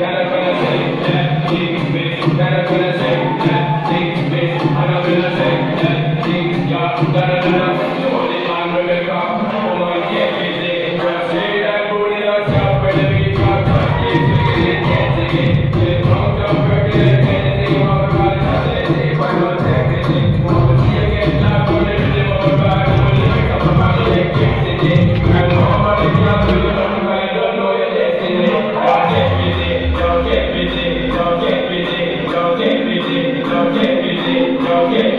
Yeah. okay.